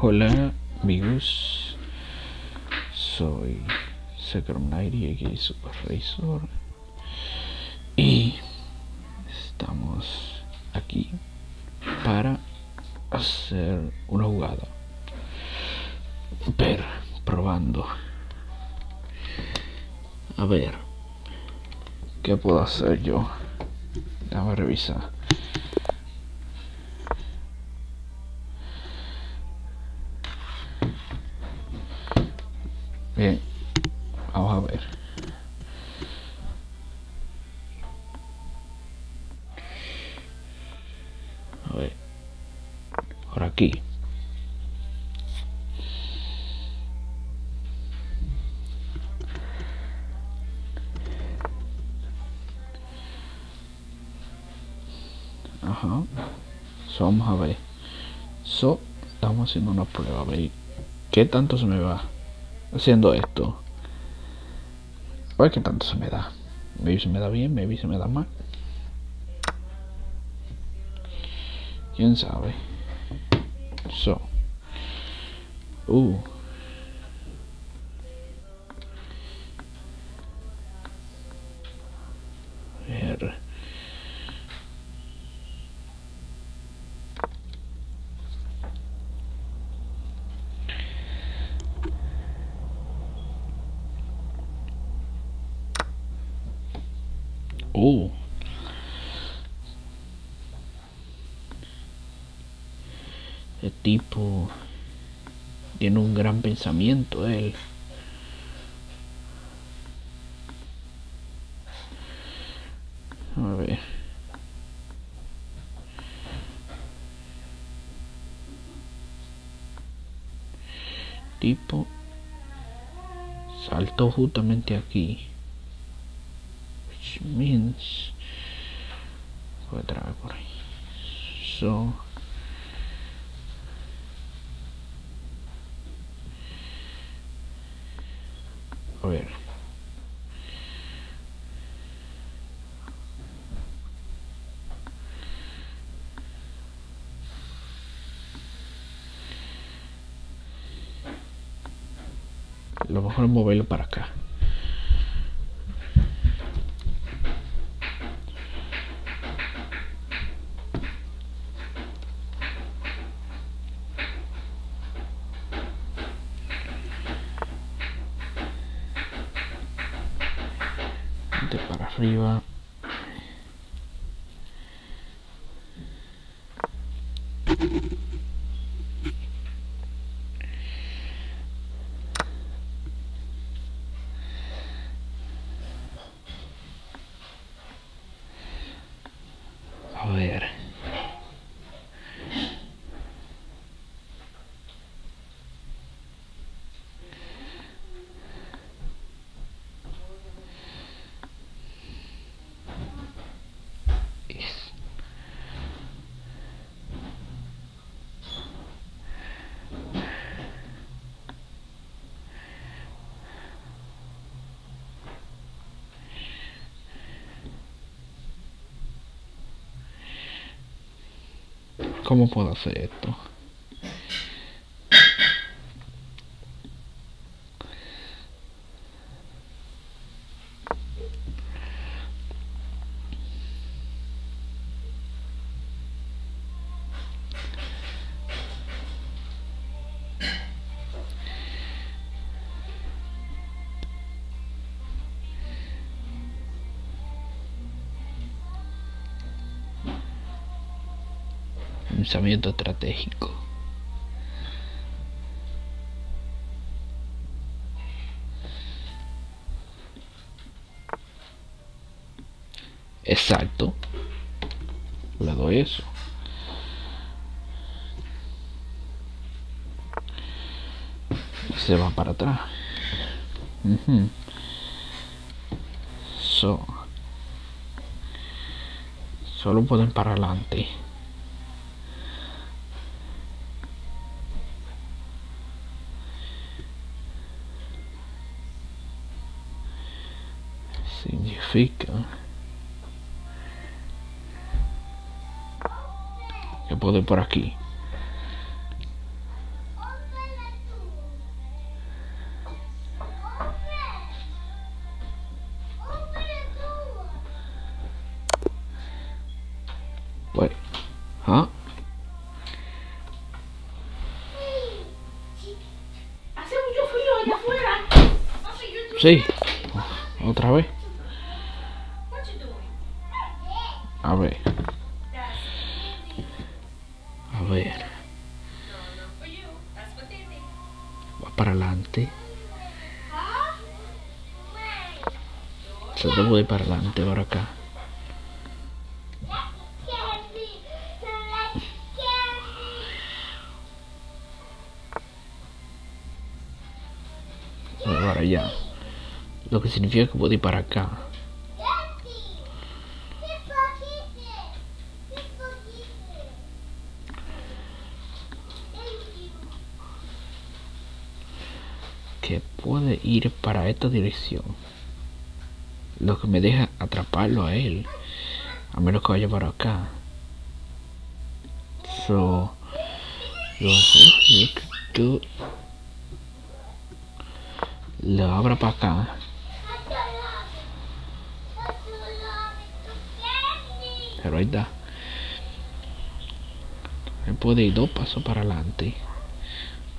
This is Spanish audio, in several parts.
Hola amigos, soy Secrom 90 Super Razor y estamos aquí para hacer una jugada. Ver, probando. A ver, ¿qué puedo hacer yo? Déjame revisar. Bien, vamos a ver. A ver. Por aquí. Ajá. So, vamos a ver. So, estamos haciendo una prueba. A ver qué tanto se me va haciendo esto. A ver qué tanto se me da. Maybe se me da bien, maybe se me da mal. Quién sabe. So. Uh. Ver. Uh. El tipo tiene pensamiento. Tipo saltó justamente aquí. Which means voy a traer por ahí. So A ver. Lo mejor moverlo para acá. de para arriba a ver Es- ¿Cómo puedo hacer esto? Pensamiento estratégico. Exacto. Le doy eso. Se va para atrás. Ujú. So. Solo pueden para adelante. significa que puedo ir por aquí Wait. Ah. Huh? Sí, otra vez. Se te voy para adelante, para acá. Para allá. Lo que significa que puedo ir para acá. Que puede ir para esta dirección. Lo que me deja atraparlo a él. A menos que vaya para acá. So, lo que lo abra para acá. Pero ahí está. Él puede ir dos pasos para adelante.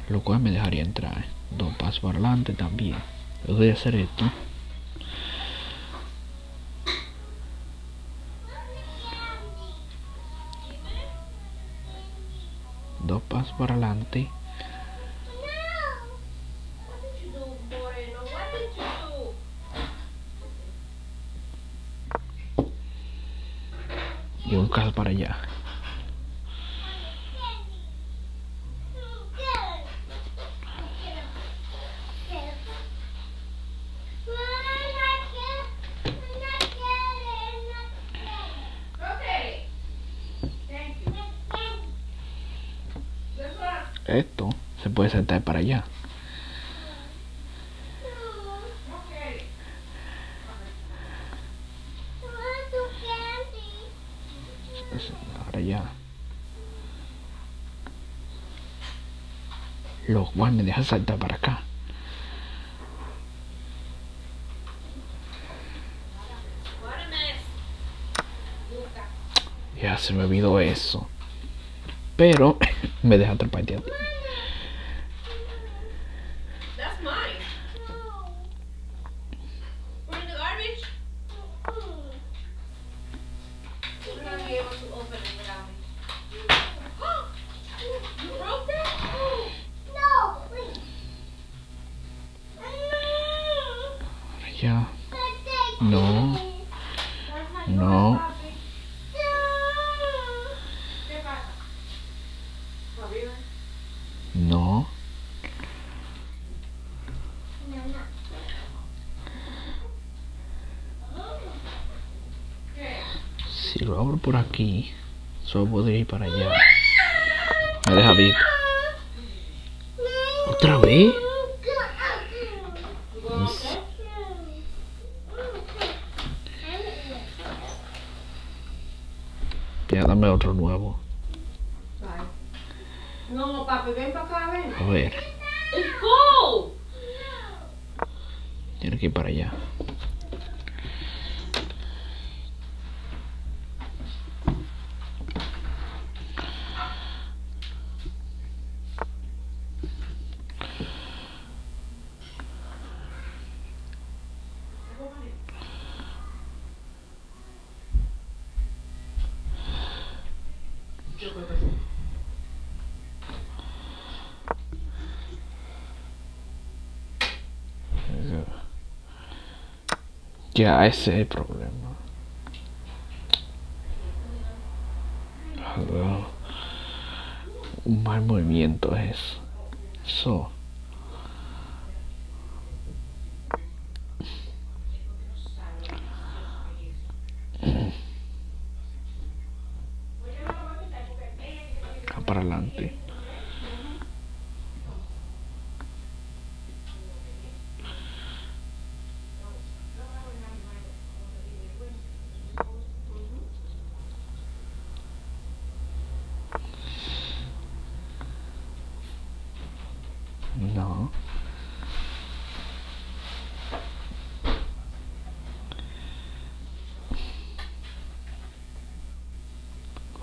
Lo cual me dejaría entrar. Dos pasos para adelante también. Yo voy a hacer esto. Saltar para acá. Ya se me olvidó eso. Pero me deja atrapar de ti. That's mine. Put it in the garbage. We're gonna be able to open it without me. You broke that? Ya. No. No. ¿Qué pasa? For real? No. ¿Qué? Si lo abro por aquí, solo podría ir para allá. Me deja ver. ¿Otra vez? Ya, dame otro nuevo. No, papi, ven para acá, ven. A ver, It's cold. tiene que ir para allá. Ya, ese es el problema. Un mal movimiento es eso.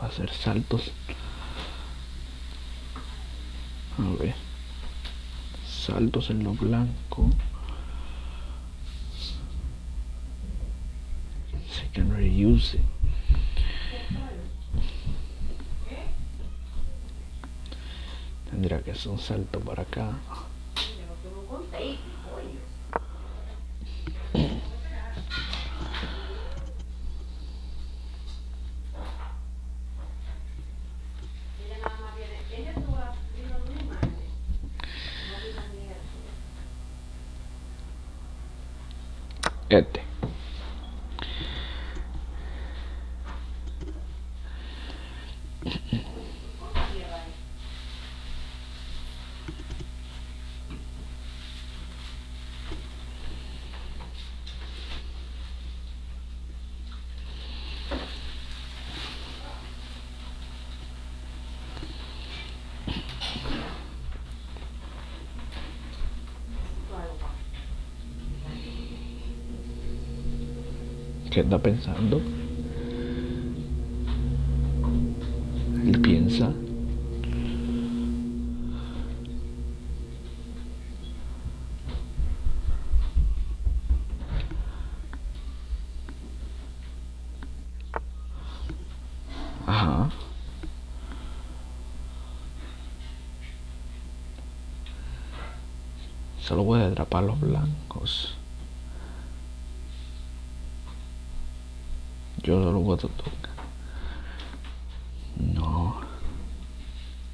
va a hacer saltos. A ver. Saltos en lo blanco. Se can reuse. Tendría que hacer un salto para acá. ¿Qué anda pensando? Él piensa. Ajá. Solo voy a atrapar los blancos. Yo solo voy a tocar. No.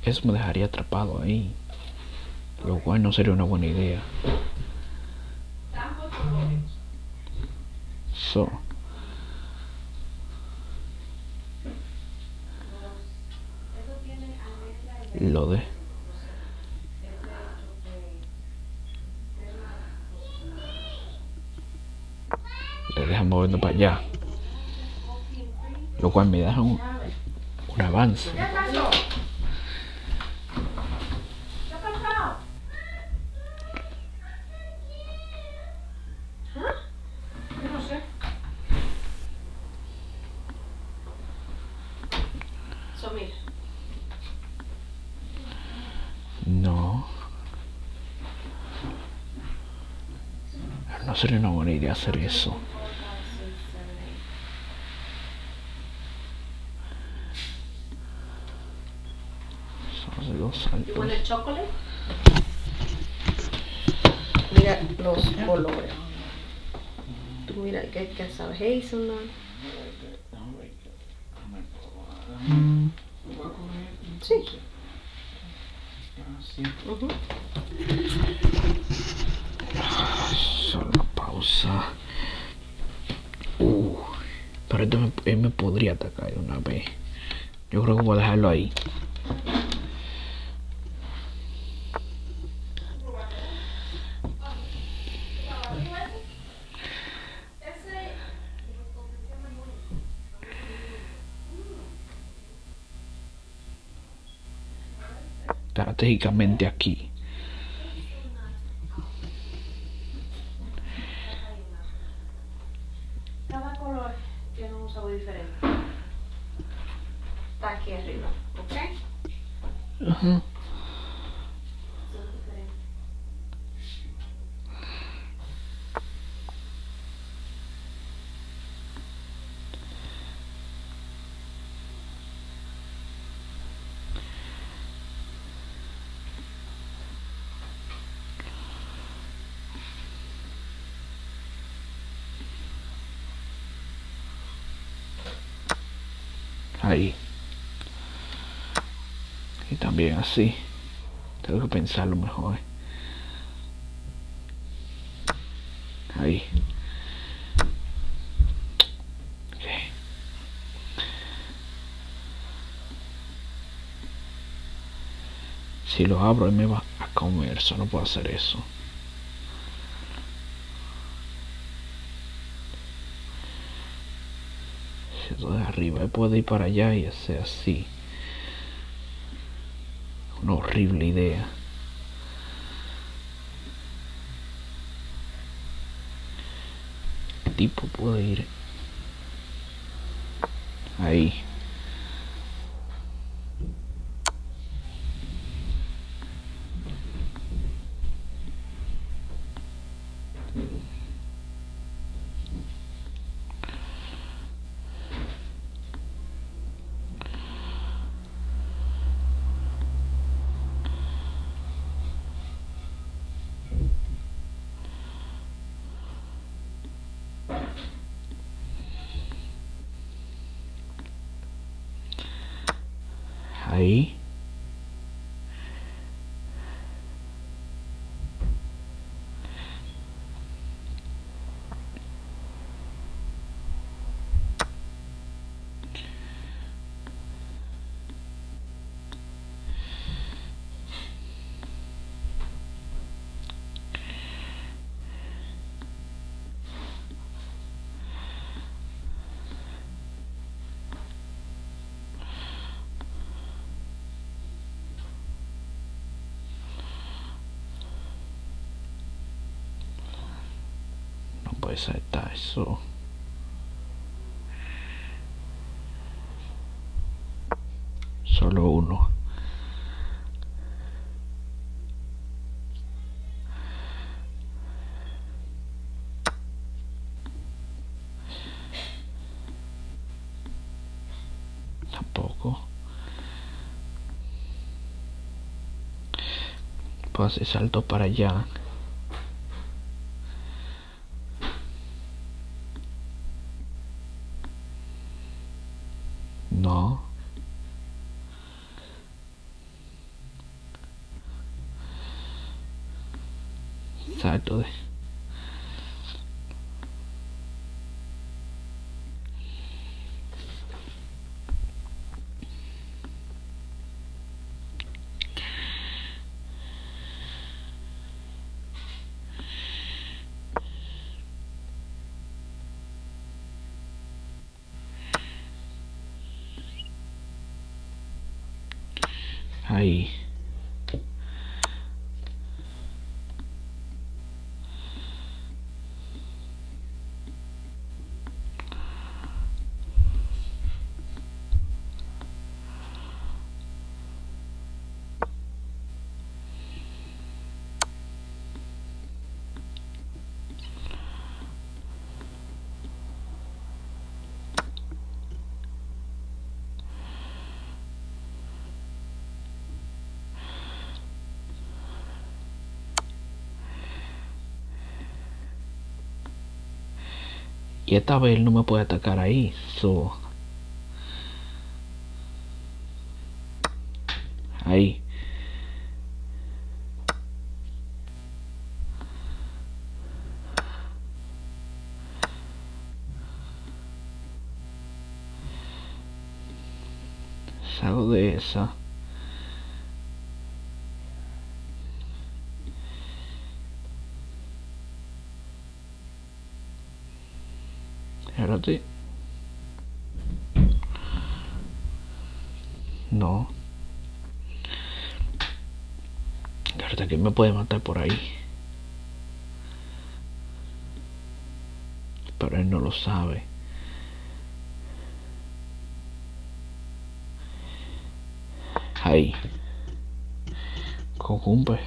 Eso me dejaría atrapado ahí. Lo cual no sería una buena idea. So. Lo de. Le dejan moviendo para allá. Lo cual me da un, un avance. No. No sería una buena idea hacer eso. Solo hacer dos You want a chocolate? Mira los colores. Tú mira que que sabe hazelnut. Sí. Ujú. Solo pausa. Uh, pero esto me, él me podría atacar de una vez. Yo creo que voy a dejarlo ahí. Estratégicamente aquí. Cada color tiene un sabor diferente. Está aquí arriba, ¿ok? Ajá. Son diferentes. Ahí. Y también así. Tengo que pensarlo mejor. Ahí. Ok. Si lo abro, él me va a comer. Solo puedo hacer eso. Si esto de arriba, él puede ir para allá y hacer así. Horrible idea. Tipo puede ir ahí. Ahí. No puede saltar eso. Solo uno. Tampoco. Hacer salto para allá. No. Salto de... Ahí. Y esta vez él no me puede atacar ahí. So. Ahí. Salgo de esa. Espérate. No. Espérate que me puede matar por ahí. Pero él no lo sabe. Ahí. Cocumbe.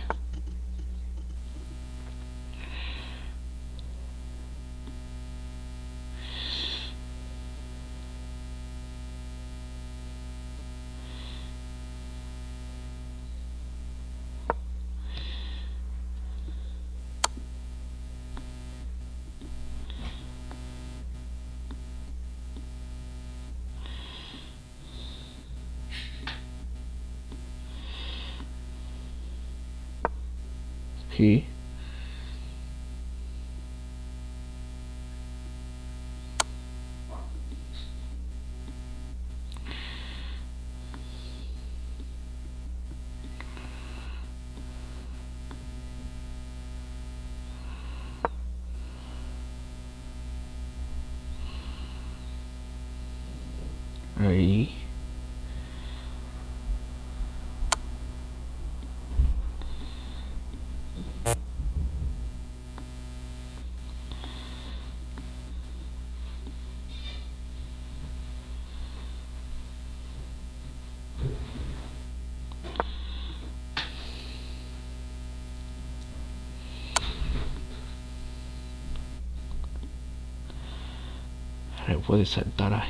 Puede saltar ahí.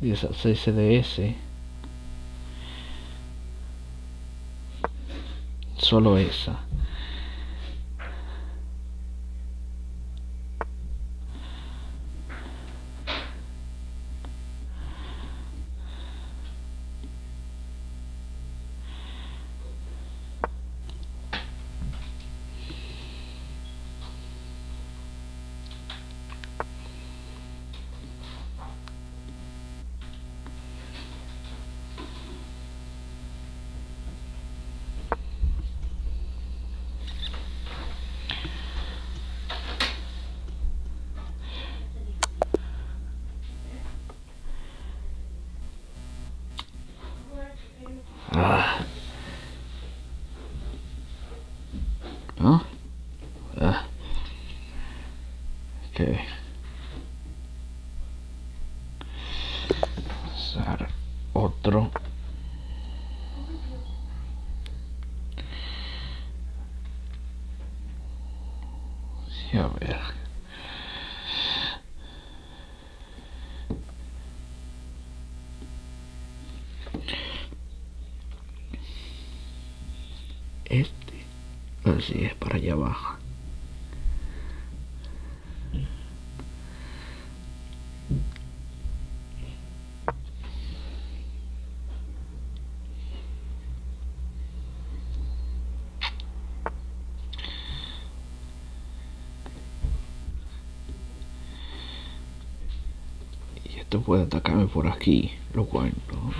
Y deshacerse de ese. Solo esa. Ah. ¿No? Ah. Ok. Usar otro. Sí, a ver. Este, así es para allá abajo. Y esto puede atacarme por aquí, lo cual no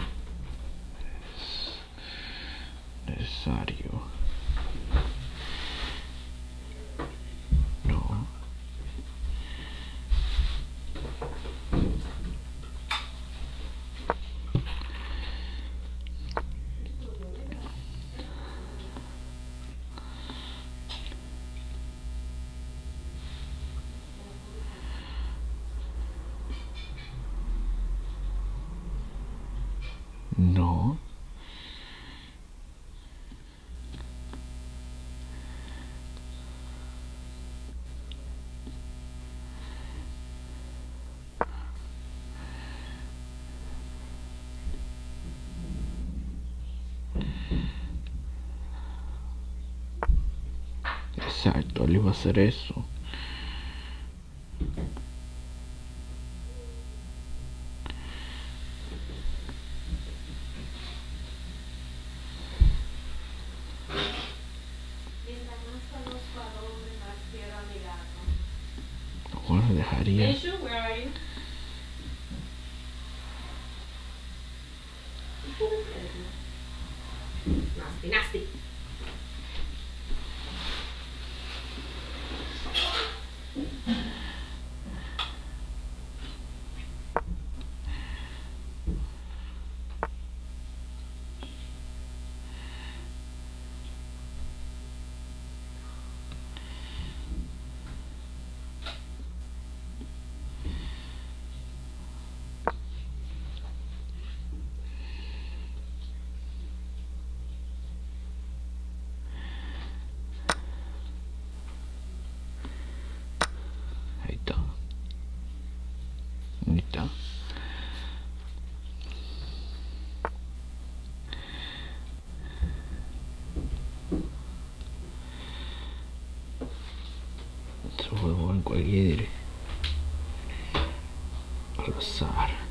es necesario. No. No. Exacto, él iba a hacer eso. Mientras más conozco al hombre, más quiero a mi gato. Bueno, dejaría. Aisha, where are you? Nasty, nasty. Ahí está. Ahí está. En cualquier al azar.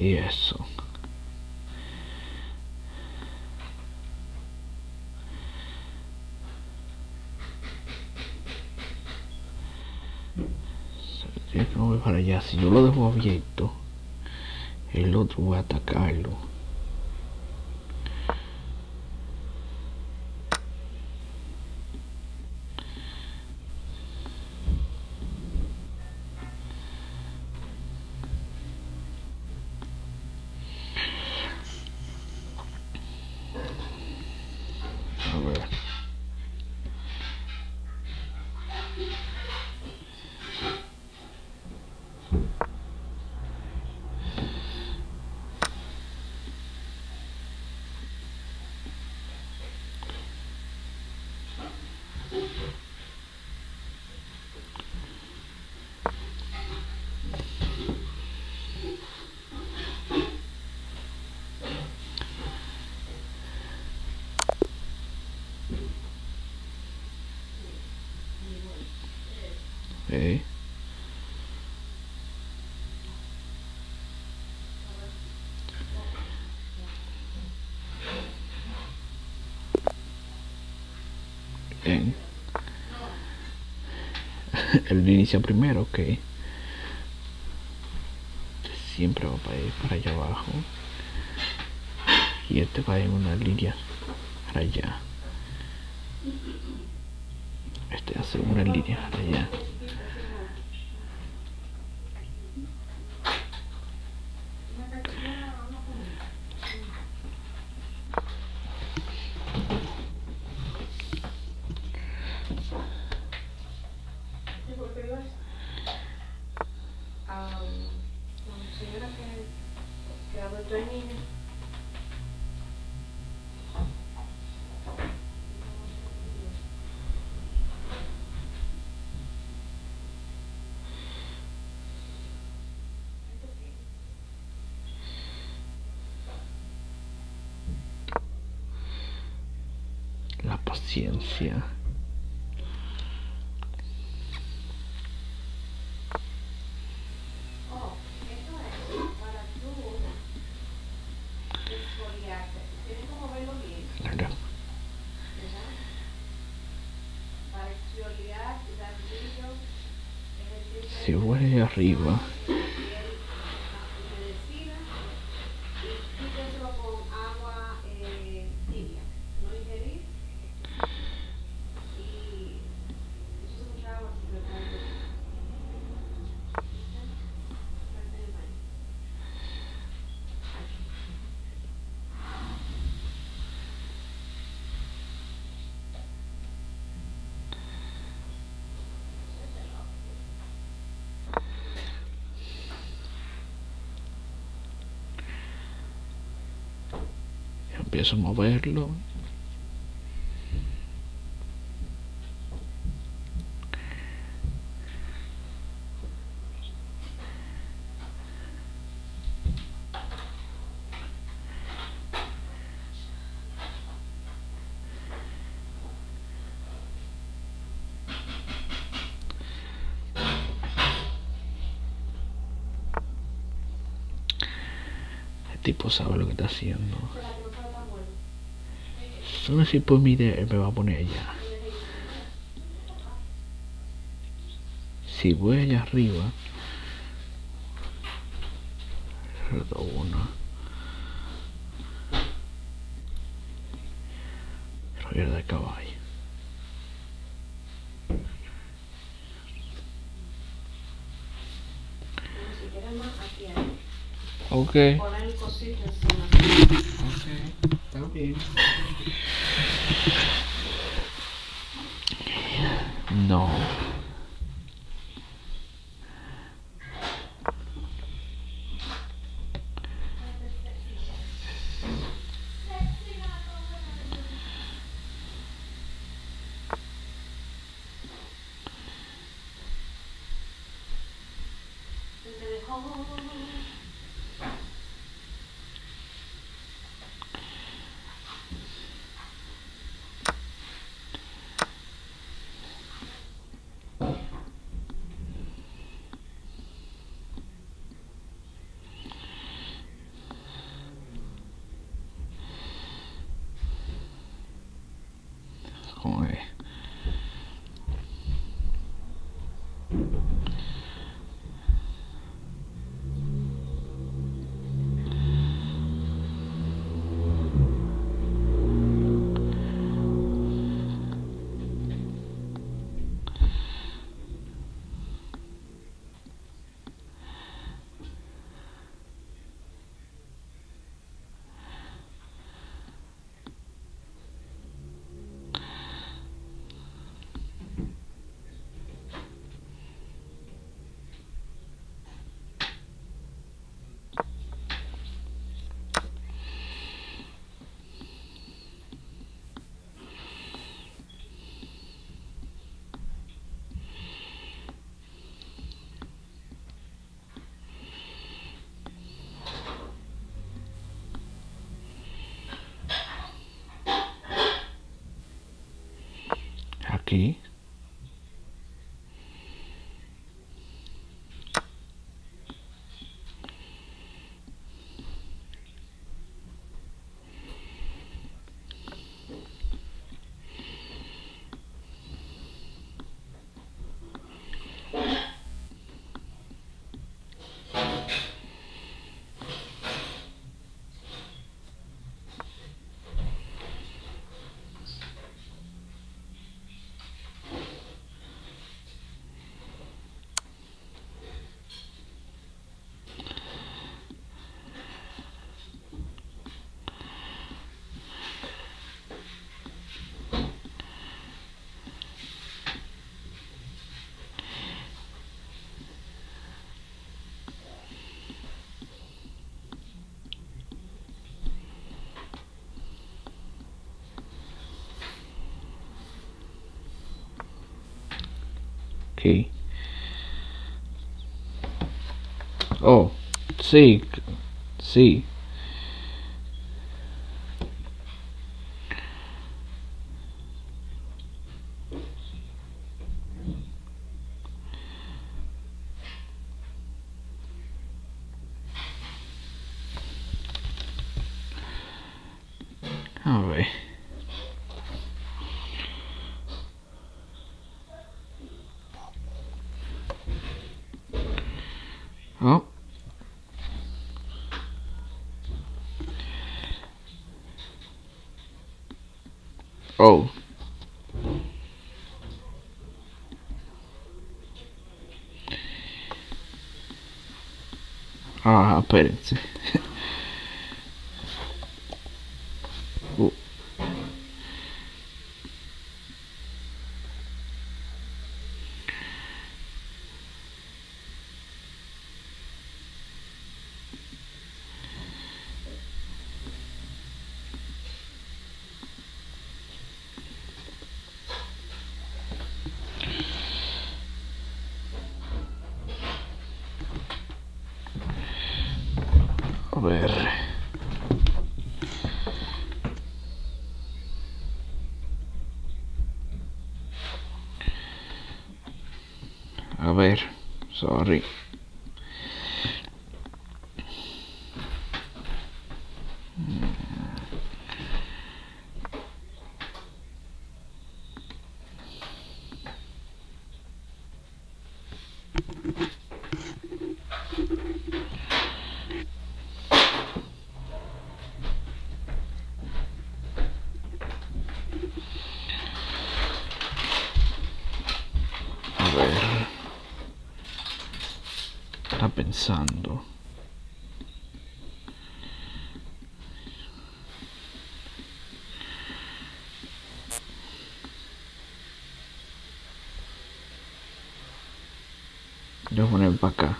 Y eso. Tiene que mover para allá. Si yo lo dejo abierto, el otro voy a atacarlo. ¿Eh? Bien. Él primero, ok. Siempre va para, ir para allá abajo. Y este va en una línea para allá. Este hace una línea para allá. Paciencia. Oh, esto es para tú exfoliarte. Tienes que moverlo bien, Claro. ¿verdad? Para exfoliar y dar brillo. Es decir, Si huele arriba, humedecida y quítaselo con agua eh, tibia. No ingerir. Y eso es mucha agua si lo traes. Empiezo a moverlo. El tipo sabe lo que está haciendo. Para que no salga tan bueno. Solo si por mi idea, él me va a poner allá. Si voy allá arriba, una. Rollo de caballo. Bueno, Aquí. Ok. Oh, sí, sí. A ver. Oh. Oh. Ah, sorry. Pensando. Yo voy a poner para acá.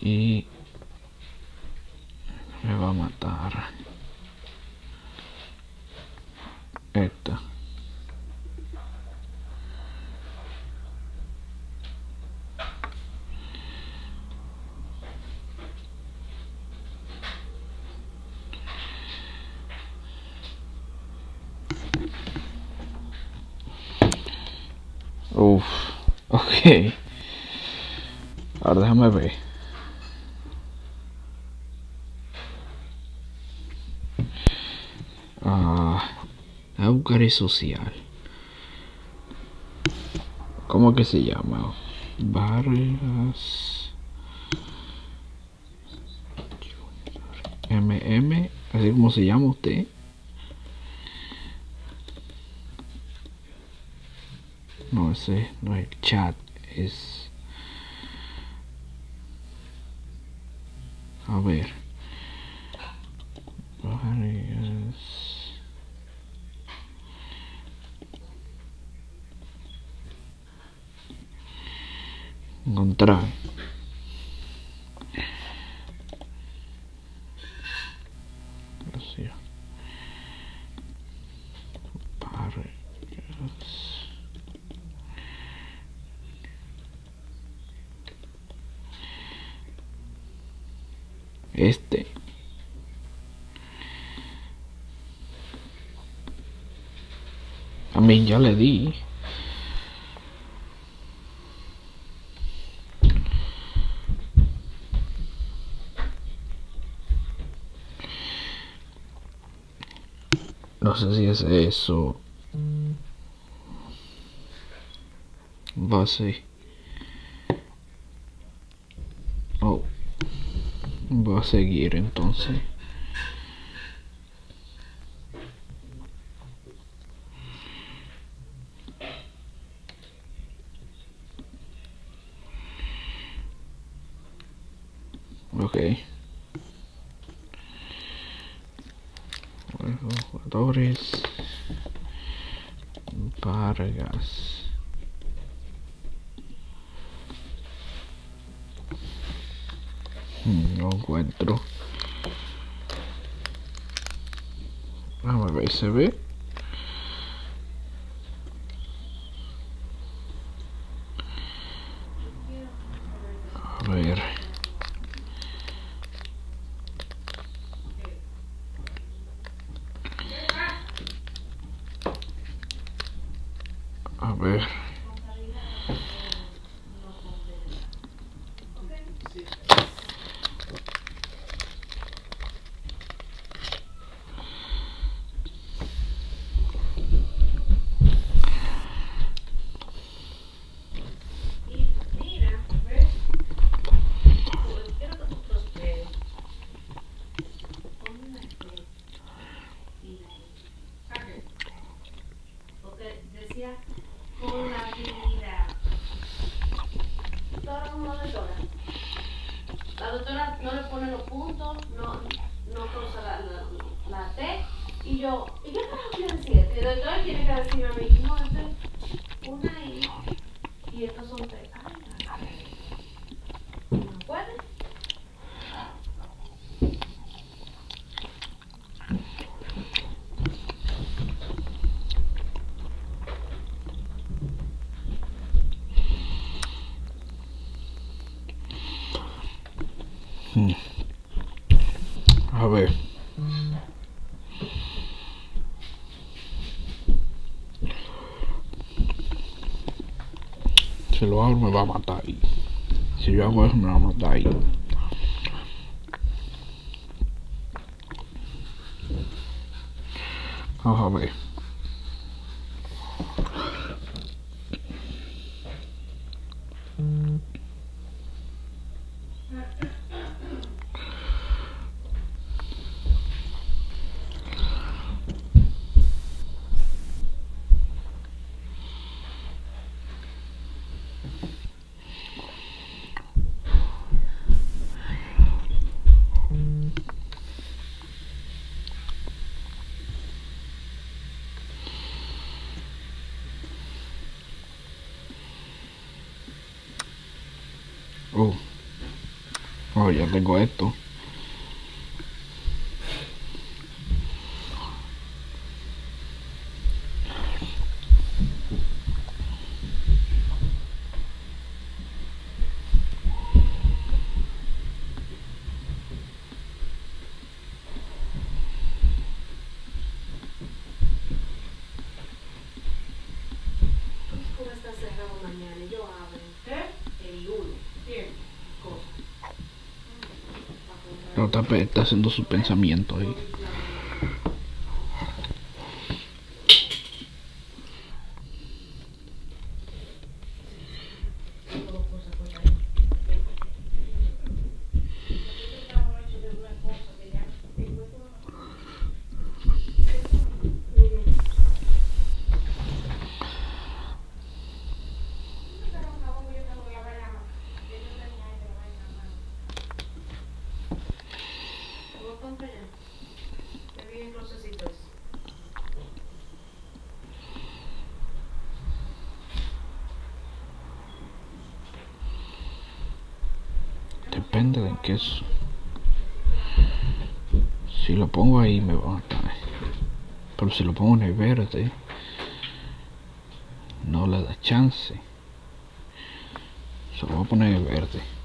Y me va a matar. Esta. Uf, ok. Ahora déjame ver. Ah, Eucari social. ¿Cómo que se llama? Vargas. MM, así como se llama usted. No ese no es chat, es. A ver. Vargas. Encontrar. Gracias. Vargas. Este. A mí ya le di. No sé si es eso. Así. Oh. Va a seguir entonces. Ok. Bueno, jugadores. Vargas. Mm, No encuentro. Vamos a ver, ¿se ve? A ver. A ver. Y mira, ¿ves? Quiero que tú prosperes. Ponme una estrella. Mira ahí. Porque decía con la habilidad. Doctora, como doctora. La doctora no le pone los puntos, no, no cruza la, la, la T. Y yo, ¿y qué carajo quiere decir esto? Y tiene que decirme a mí, no, esto es una I. Y estos son tres. Ay, ay, ay. ¿No puede? A ver. Lo hago me va a matar. Si yo hago eso me va a matar. Vamos a ver. Oh. Ya tengo esto. ¿Cómo está cerrado mañana? Yo abro. ¿Eh? El uno. Bien. Cosa. La otra pe- está haciendo sus pensamientos ahí. ¿Cómo compra ya? Me vi en closecitos. Depende de qué es. Si lo pongo ahí me va a matar. Pero si lo pongo en el verde, no le da chance. Se lo voy a poner en el verde.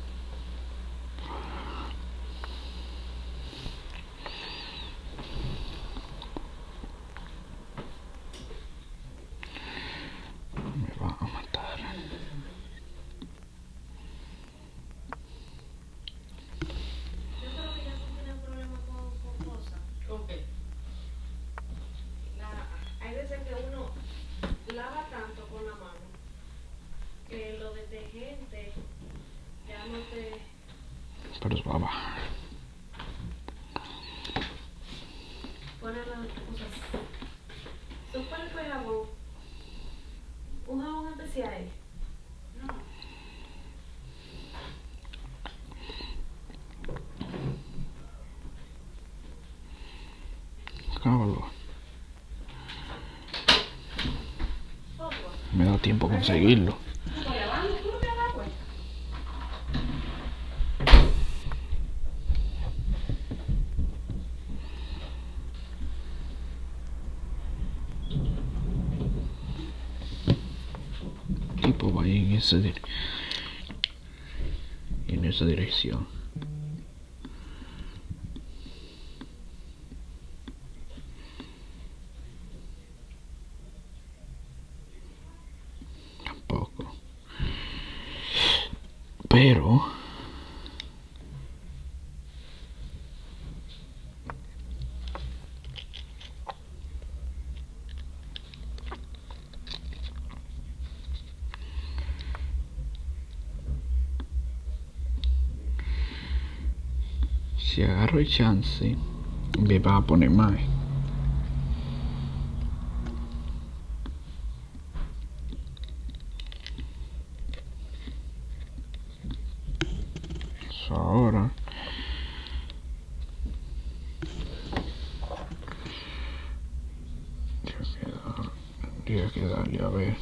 conseguirlo. Y pues va en esa, en esa dirección. Si agarro el chance, me va a poner más. ahora tendría que darle a ver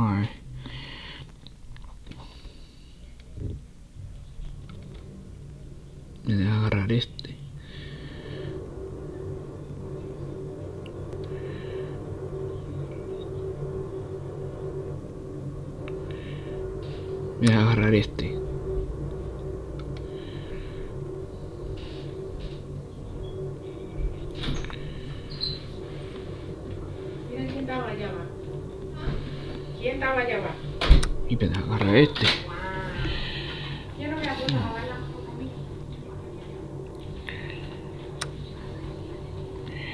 Ay. Me deja agarrar este. Me deja agarrar este. Mira quién estaba allá abajo. ¿Quién estaba allá abajo? Y me deja agarrar este. Yo no me acuerdo a lavar la ropa a mí.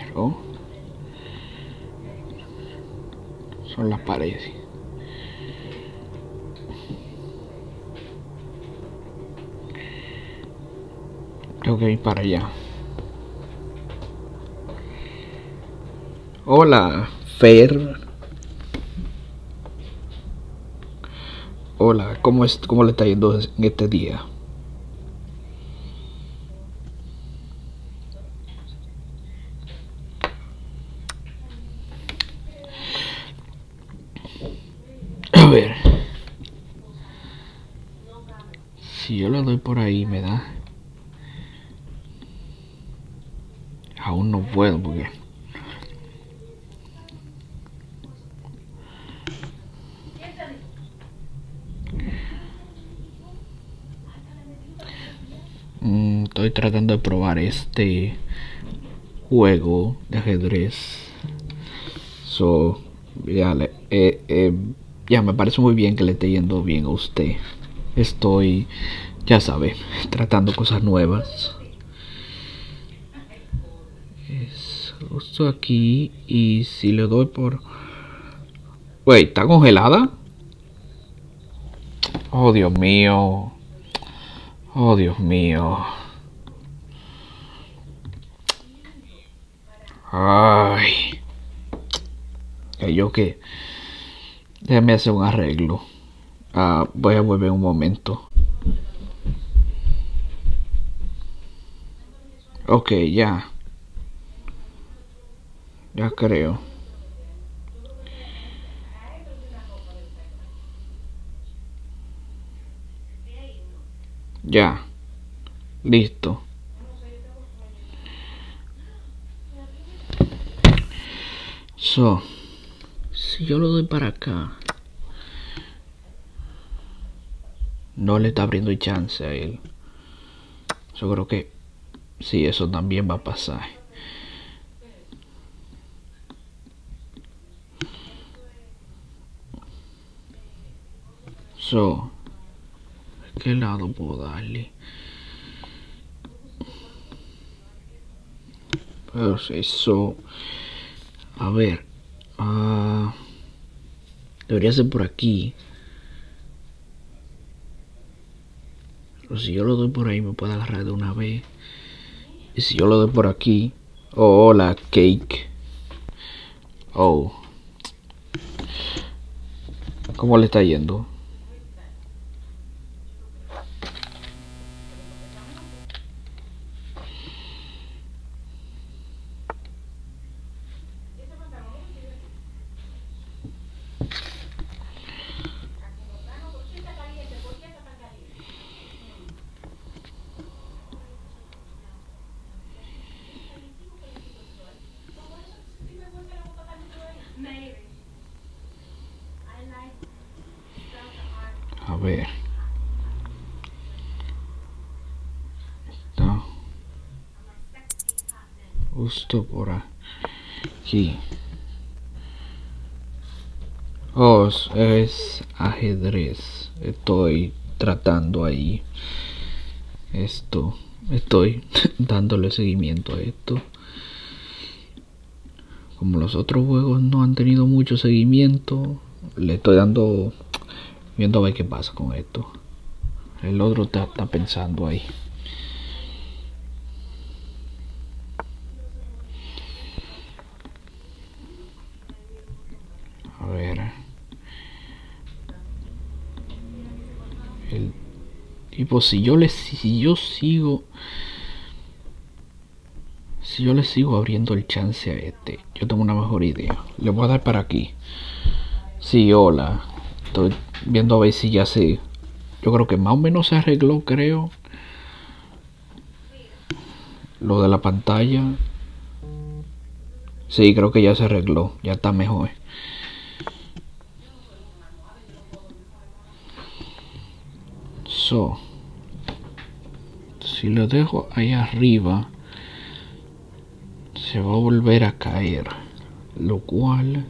Pero son las paredes. Tengo que ir para allá. Hola, Fer. Hola, ¿cómo, es, ¿cómo le está yendo en este día? A ver. Si yo le doy por ahí, me da. Aún no puedo porque. Mm, estoy tratando de probar este juego de ajedrez. So, ya, le- eh, eh, ya me parece muy bien que le esté yendo bien a usted. Estoy, ya sabe, tratando cosas nuevas. Es justo aquí y si le doy por... Wey, ¿está congelada? Oh, Dios mío. Oh, Dios mío. Ay. Que yo que... Déjame hacer un arreglo. Ah, voy a volver un momento. Ok, ya. Ya creo. Ya. Listo. So, si yo lo doy para acá, no le está abriendo chance a él. Yo creo que sí, eso también va a pasar. So, ¿qué lado puedo darle? Pero sí, so, a ver, ah, debería ser por aquí. Pero si yo lo doy por ahí me puede agarrar de una vez. Y si yo lo doy por aquí. Oh, hola, cake. Oh. ¿Cómo le está yendo? A ver. Está justo por aquí. Oh, es- ajedrez. Estoy tratando ahí. Esto. Estoy dándole seguimiento a esto. Como los otros juegos no han tenido mucho seguimiento, le estoy dando viendo a ver qué pasa con esto. El otro está, está pensando ahí. A ver. El tipo, si yo le si yo sigo si yo le sigo abriendo el chance a este, yo tengo una mejor idea. Le voy a dar para aquí. Sí, hola. Estoy viendo a ver si ya se. Yo creo que más o menos se arregló, creo. Lo de la pantalla. Sí, creo que ya se arregló. Ya está mejor. So. Si lo dejo ahí arriba. Se va a volver a caer. Lo cual.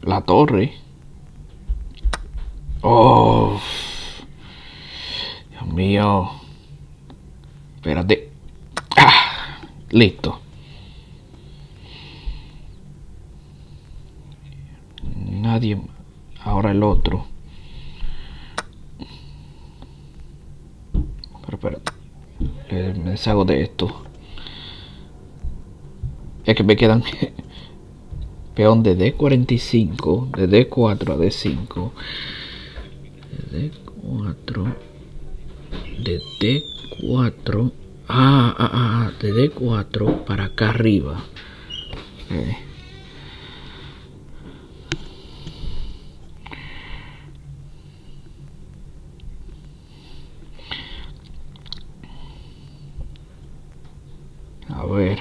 La torre. Oh. Dios mío. Espérate. Listo. Nadie. Ahora el otro. Pero espérate. Le- Me deshago de esto. Es que me quedan peón de D45, de D4 a D5, de D4, de D4, ah, ah, ah, de D4 para acá arriba. Ok. A ver.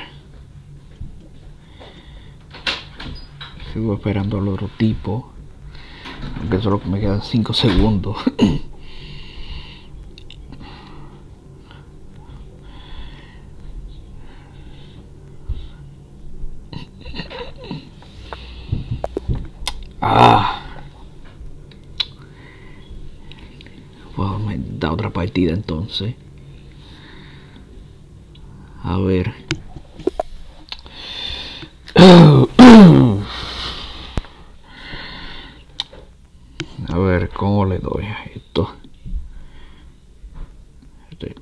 Sigo esperando al otro tipo. Aunque solo me quedan 5 segundos. ah. Bueno, me da otra partida entonces. A ver. A ver, ¿cómo le doy a esto? Este,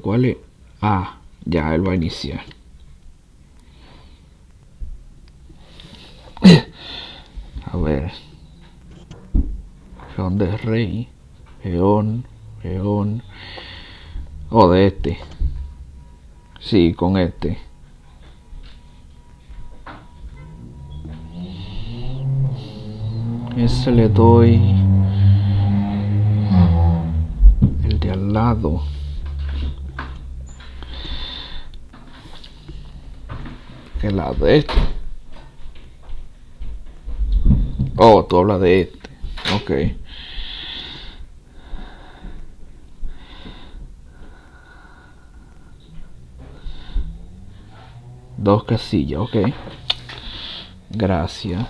¿Cuál es? Ah, ya, él va a iniciar. A ver. Peón de rey. Peón. Peón. O de este. Sí, con este. Ese le doy el de al lado. El lado de este. Oh, tú hablas de este. Ok. Dos casillas, ok. Gracias.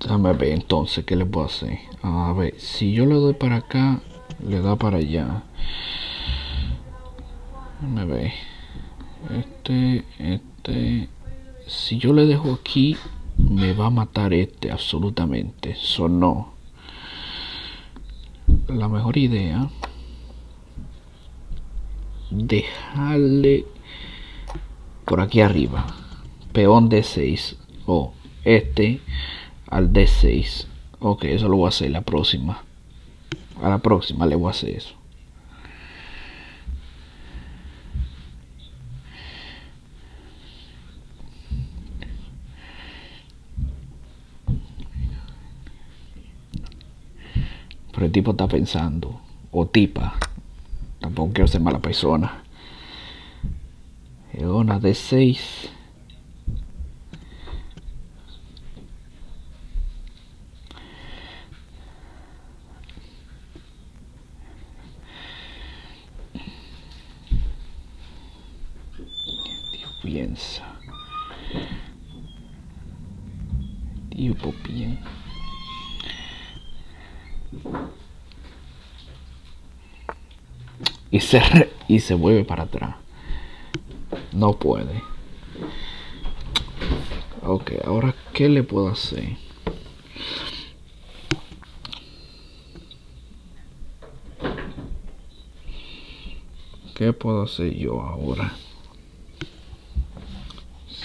Déjame ver entonces qué le puedo hacer. A ver, si yo le doy para acá, le da para allá. Déjame ver. Este, este. Si yo le dejo aquí, me va a matar este absolutamente. Eso no. La mejor idea. Dejarle por aquí arriba. Peón D6. O este al D6. Ok, eso lo voy a hacer la próxima. A la próxima le voy a hacer eso. Pero el tipo está pensando. O tipa. Tampoco quiero ser mala persona. Leona D6. Y se vuelve para atrás. No puede. Ok, ahora ¿qué le puedo hacer? ¿Qué puedo hacer yo ahora?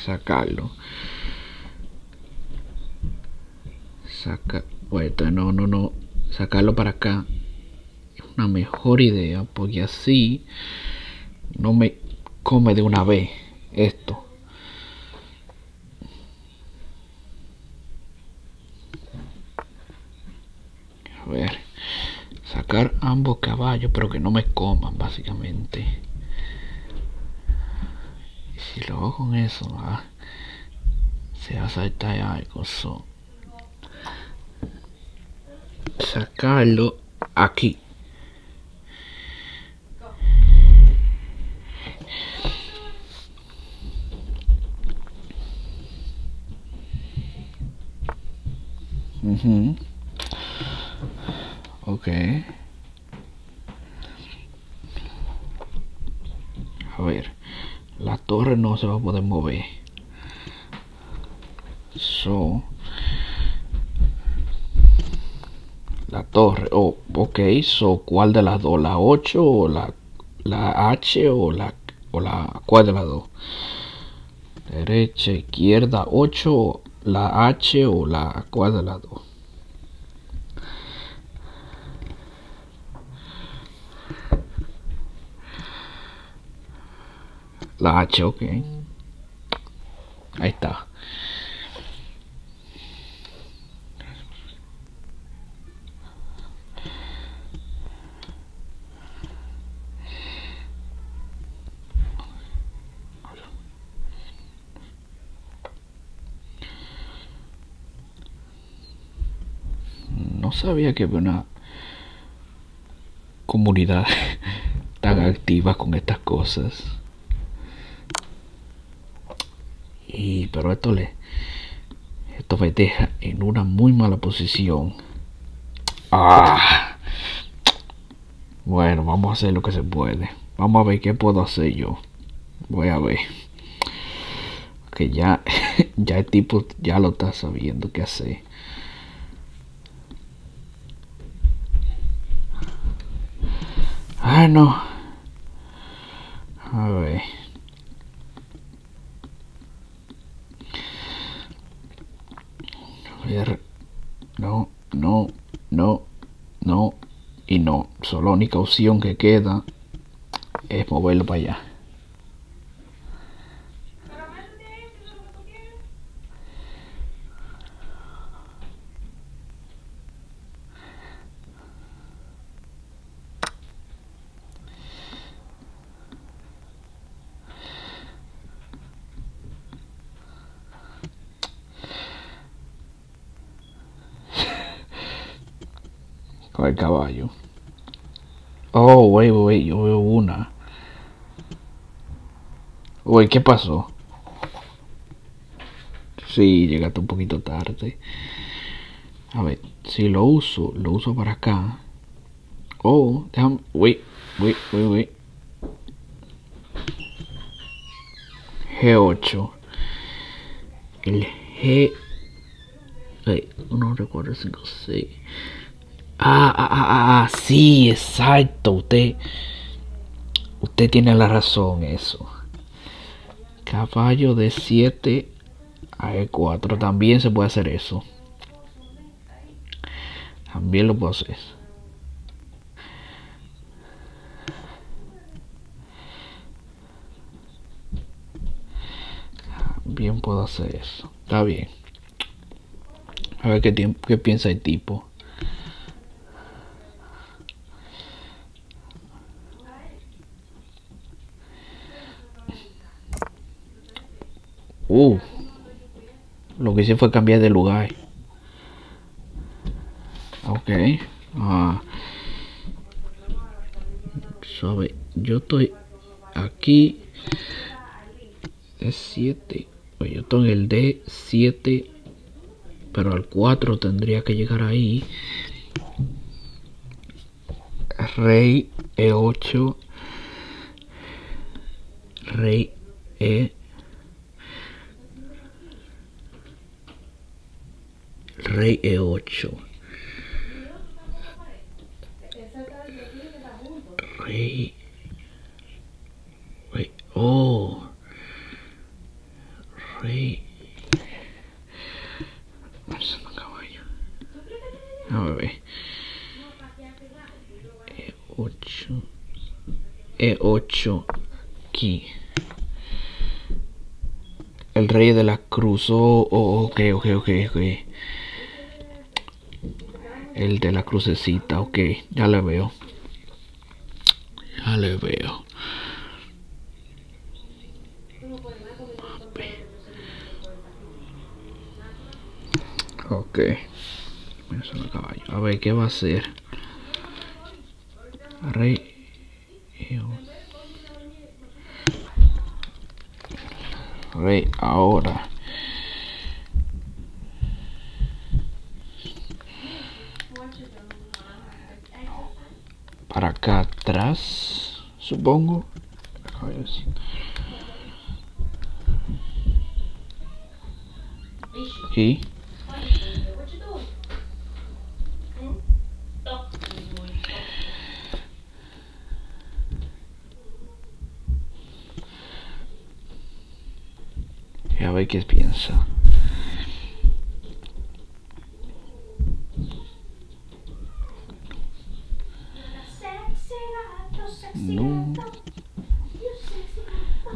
Sacarlo. Saca. Bueno, no, no, no. Sacarlo para acá una mejor idea porque así no me come de una vez esto. A ver, sacar ambos caballos, pero que no me coman, básicamente. Y si lo hago con eso, ah, se va a saltar algo. Sacarlo aquí. Ujú. Ok. A ver. La torre no se va a poder mover. So. La torre. Oh, ok. So, ¿cuál de las dos? ¿La 8 o la, la H o la, o la. ¿Cuál dos? Derecha, izquierda, 8, la H o la. ¿Cuál de dos? La H, ok. Ahí está. No sabía que había una comunidad tan activa con estas cosas. Y pero esto le esto me deja en una muy mala posición. Ah. Bueno, vamos a hacer lo que se puede. Vamos a ver qué puedo hacer yo. Voy a ver. Que ya ya el tipo ya lo está sabiendo qué hacer. Ah, no. A ver. No, no, no, no y no. Solo la única opción que queda es moverlo para allá. Con el caballo. Oh, wey, wey, yo veo una. Wey, ¿qué pasó? Sí, llegaste un poquito tarde. A ver, si lo uso, lo uso para acá. Oh, déjame. Wait, wait, wait, wait. G8. El G. Ay, no recuerdo 5, 6. Ah, ah, ah, ah, sí, exacto. Usted. Usted tiene la razón, eso. Caballo de 7 a E4. También se puede hacer eso. También lo puedo hacer. Bien puedo hacer eso. Está bien. A ver qué, qué piensa el tipo. Uh, lo que hice fue cambiar de lugar. Ok. Suave. Yo estoy aquí. Es 7. Pues yo estoy en el D7. Pero al 4 tendría que llegar ahí. Rey E8. Rey E. Rey E8. Rey. Rey. Oh. Rey. Caballo. A ver. E8. E8. Aquí. El rey de la cruz. Oh, oh, ok, ok, ok, ok. El de la crucecita, ok. Ya le veo. Ya le veo. Ok. A ver, ¿qué va a hacer? Rey. Rey, ahora. Para acá atrás, supongo. A y a ver qué piensa. Sexy gato, sexy No. gato. You sexy gato.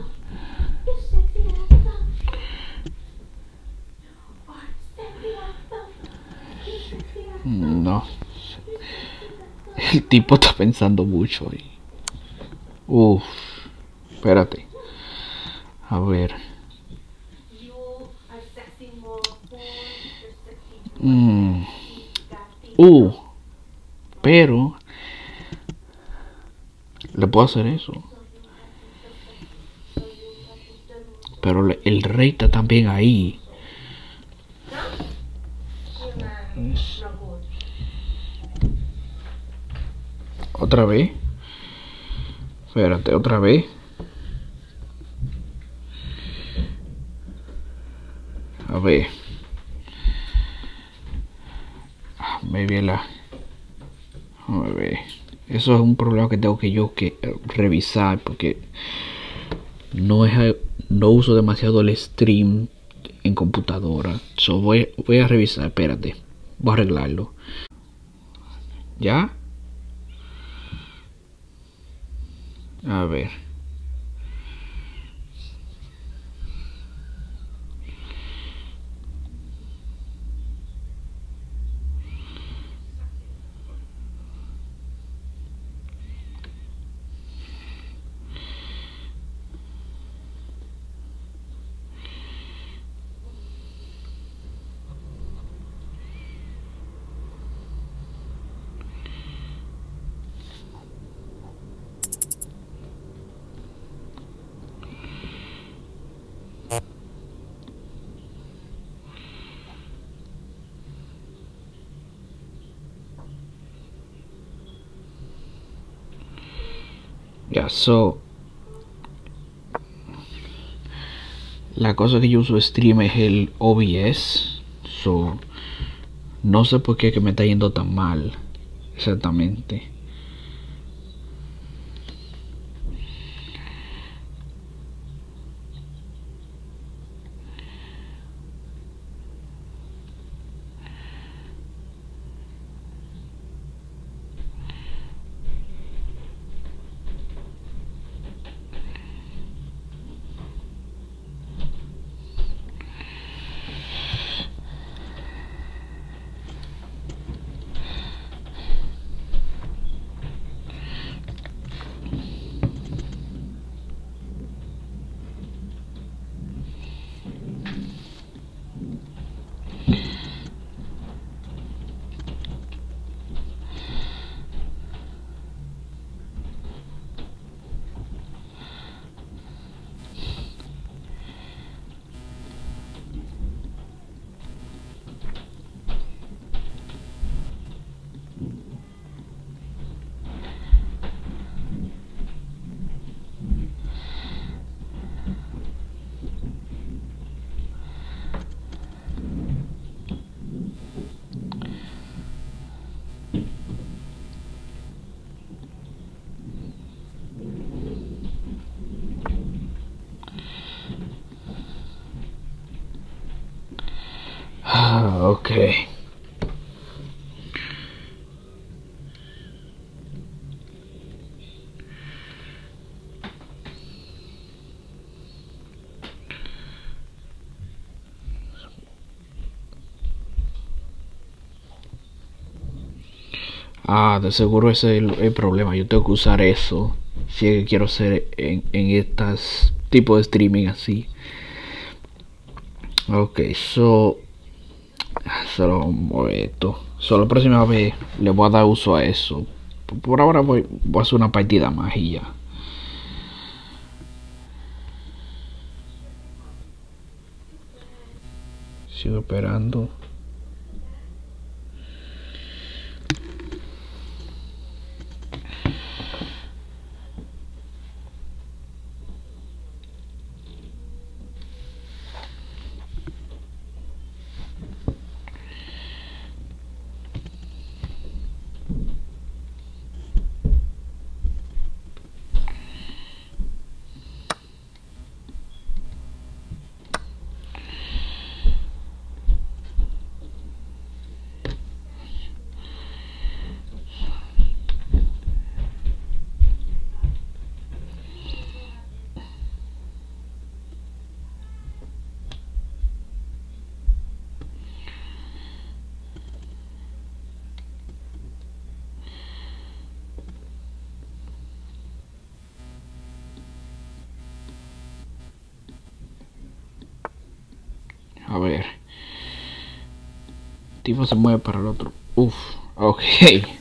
You sexy gato. Oh, sexy gato. You sexy gato. No. Tipo está pensando mucho ahí. Uf. Espérate. A ver. Mm. Uh. Pero. Le puedo hacer eso. Pero el rey está también ahí. No good. Otra vez. Espérate, otra vez. A ver. Me vi la. A ver. Eso es un problema que tengo que yo que eh, revisar porque no es no uso demasiado el stream en computadora. So voy, voy a revisar, espérate. Voy a arreglarlo. ¿Ya? A ver. Cosa que yo uso stream es el OBS. So. No sé por qué que me está yendo tan mal. Exactamente. Ah, ok. Ah, de seguro ese es el, problema. Yo tengo que usar eso si es que quiero hacer en, en estas tipos de streaming así. Ok, so solo vamos. Solo la próxima vez le voy a dar uso a eso. Por ahora voy, voy a hacer una partida más y ya. Sigo esperando. A ver. Tipo se mueve para el otro. Uf. Ok.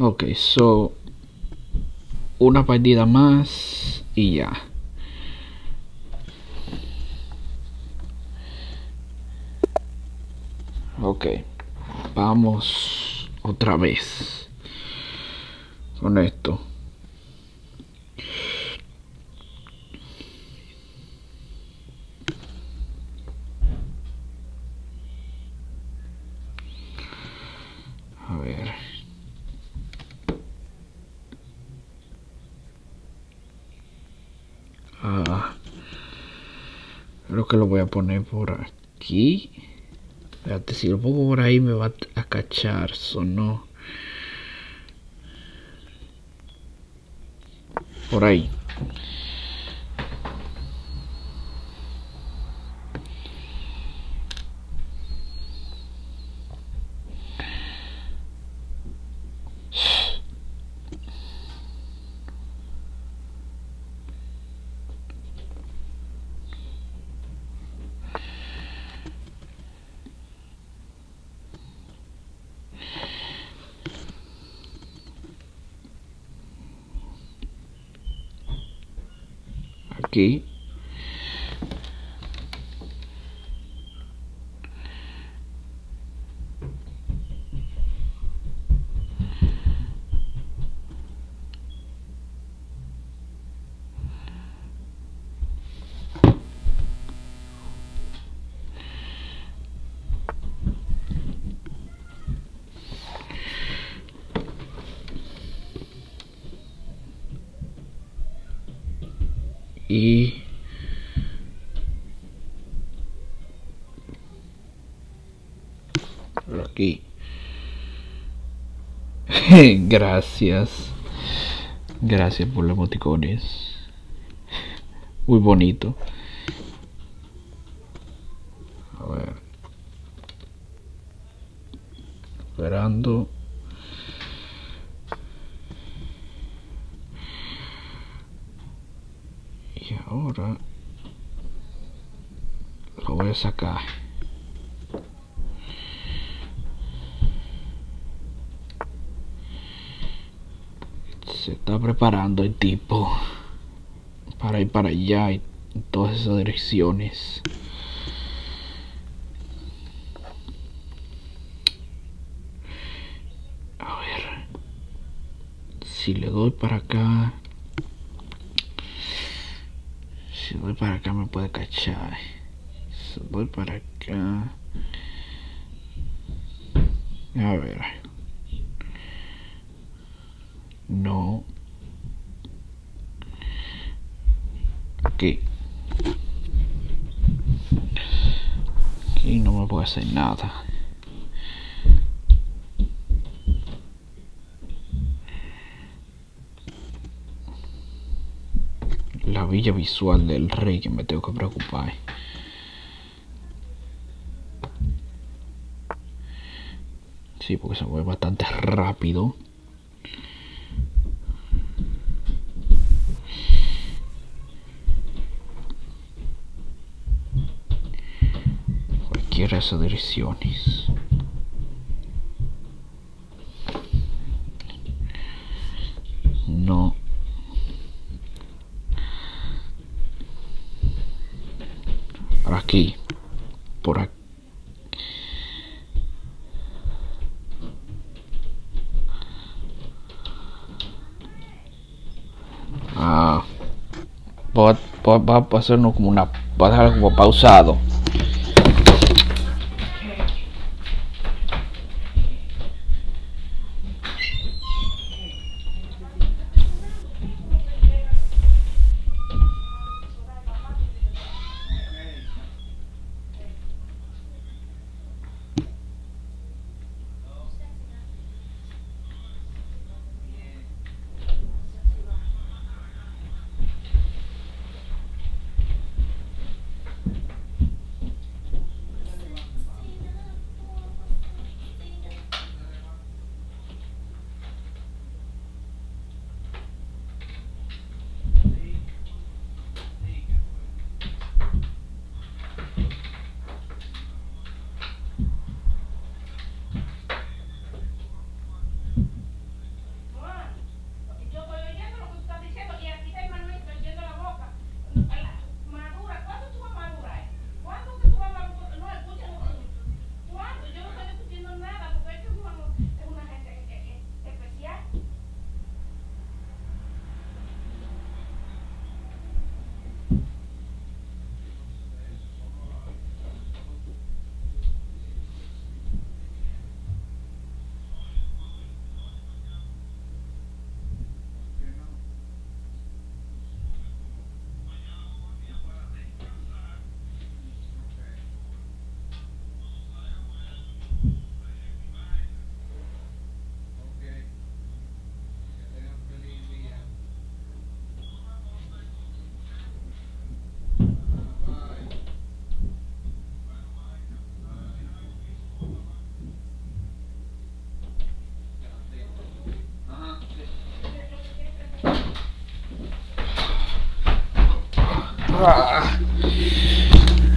Ok, so. Una partida más. Y ya. Ok. Vamos otra vez. Con esto. A ver. Ah, creo que lo voy a poner por aquí. Espérate, si lo pongo por ahí me va a cachar, o no. Por ahí. Aquí. y por aquí gracias. Gracias por los emoticones. Muy bonito a ver esperando y ahora lo voy a sacar se está preparando el tipo para ir para allá y todas esas direcciones. A ver si le doy para acá si doy para acá me puede cachar. Si doy para acá a ver no. Aquí. Aquí no me puede hacer nada. La villa visual del rey que me tengo que preocupar. Sí porque se mueve bastante rápido esas direcciones no. Aquí por aquí. Ah. Va, va, va a hacernos como una va a dejar como pausado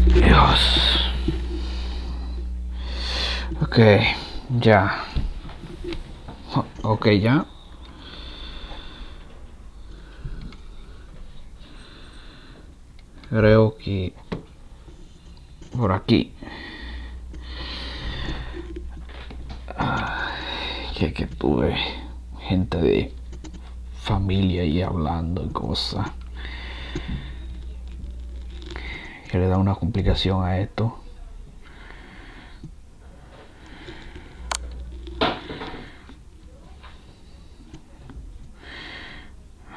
Dios. Ok, ya. Ok, ya. Creo que por aquí. Ah, que, que tuve gente de familia ahí hablando y cosas. que le da a esto.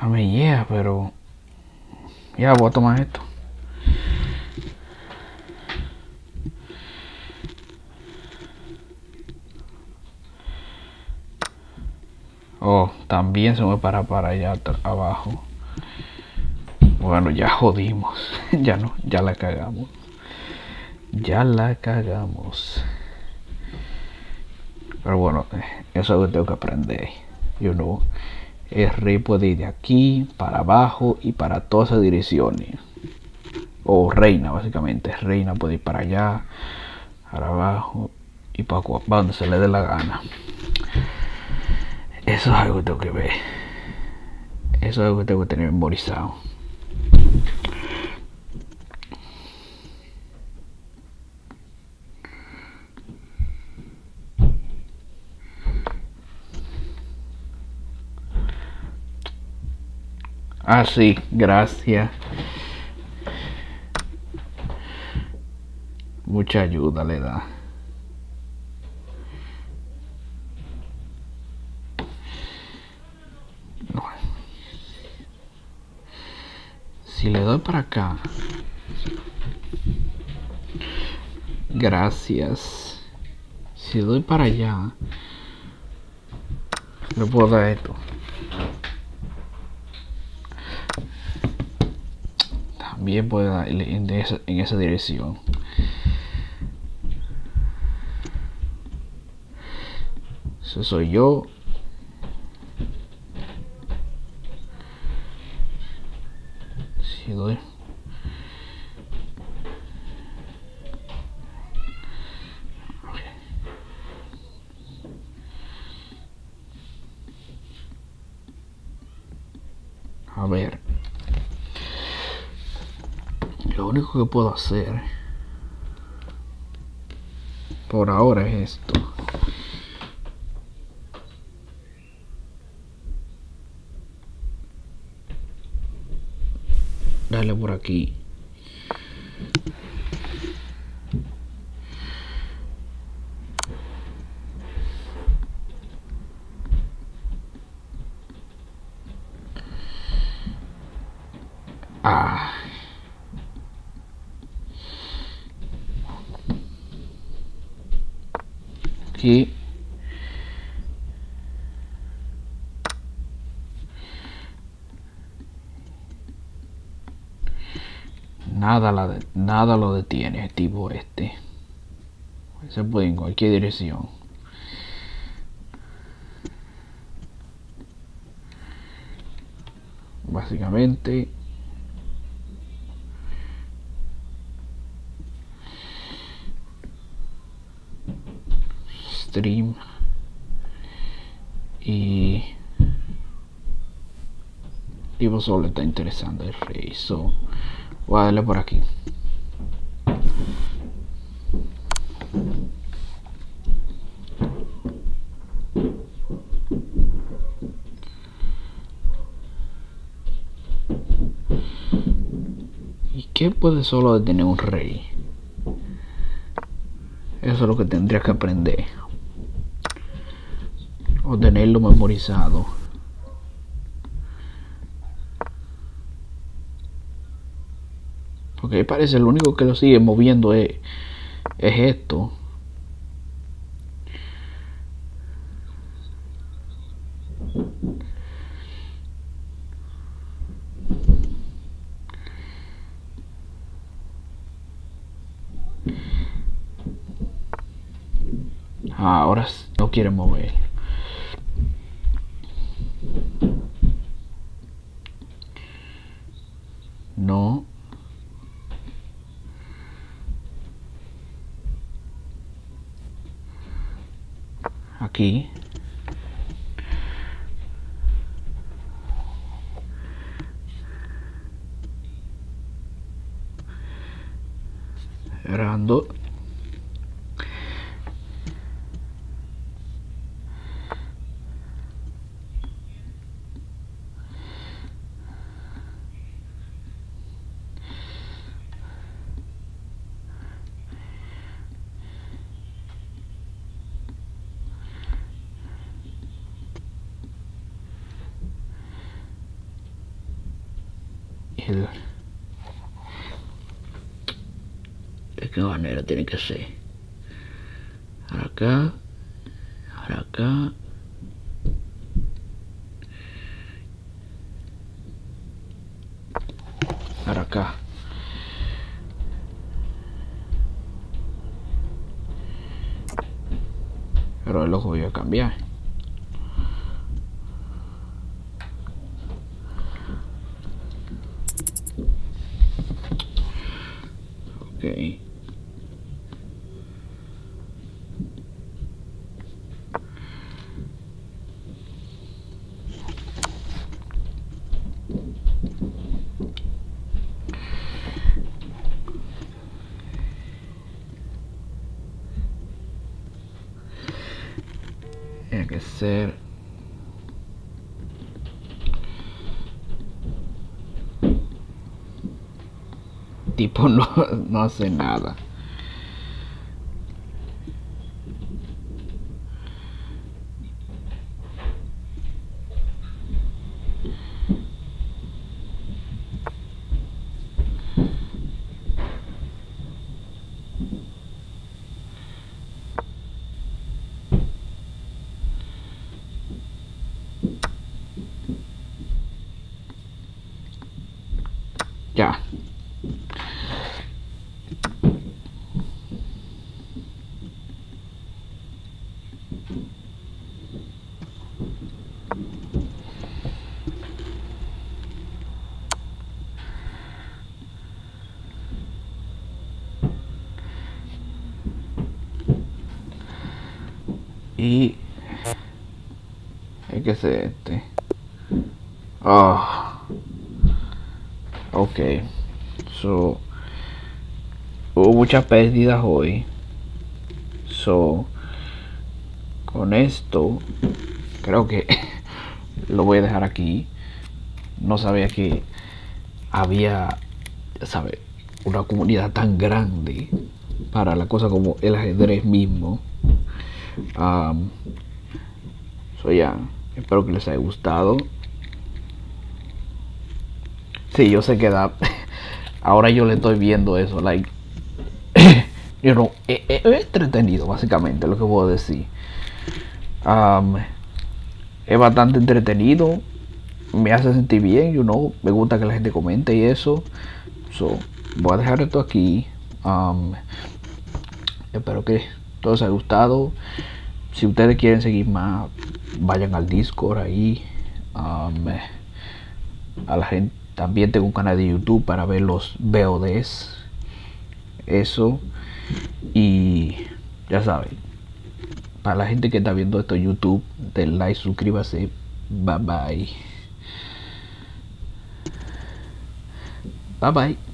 A mí yeah, pero Ya voy a tomar esto. Oh, también se me para para allá abajo. Bueno, ya jodimos. ya no, ya la cagamos. Ya la cagamos. Pero bueno, eso es lo que tengo que aprender. You know. El rey puede ir de aquí para abajo y para todas esas direcciones. O reina, básicamente. Reina puede ir para allá, para abajo y para, para donde se le dé la gana. Eso es algo que tengo que ver. Eso es algo que tengo que tener memorizado. Ah, sí, gracias. Mucha ayuda le da. No. Si le doy para acá. Gracias. Si doy para allá. Le puedo dar esto. También puedo darle en esa, en esa dirección. Eso soy yo. Si doy. A ver. Lo único que puedo hacer por ahora es esto. Dale por aquí. Ah. Aquí. Nada, lo detiene, tipo este. Se puede en cualquier dirección. Básicamente. Stream. Y. Tipo solo está interesando el rey. So, voy a darle por aquí. ¿Y qué puede solo detener un rey? Eso es lo que tendría que aprender. O tenerlo memorizado. Porque parece lo único que lo sigue moviendo es, es esto. Ah, ahora no quiere mover. No. Aquí. Cerrando. El qué manera tiene que ser. Ahora acá. Ahora acá. Ahora acá. Pero el ojo voy a cambiar. Ok. Que ser tipo no, no hace nada. 7. Ah. Oh. Ok. So, hubo muchas pérdidas hoy. So, con esto, creo que lo voy a dejar aquí. No sabía que había, ya sabes, una comunidad tan grande para la cosa como el ajedrez mismo. Um, so, ya espero que les haya gustado. Sí, yo sé que da. Ahora yo le estoy viendo eso, like. know, es, es entretenido, básicamente, lo que puedo decir. Um, es bastante entretenido. Me hace sentir bien, you know. Me gusta que la gente comente y eso. So, voy a dejar esto aquí. Um, espero que todo les haya gustado. Si ustedes quieren seguir más, vayan al Discord ahí. Um, a la gente también tengo un canal de YouTube para ver los VODs. Eso. Y ya saben. Para la gente que está viendo esto en YouTube, den like, suscríbase. Bye bye. Bye bye.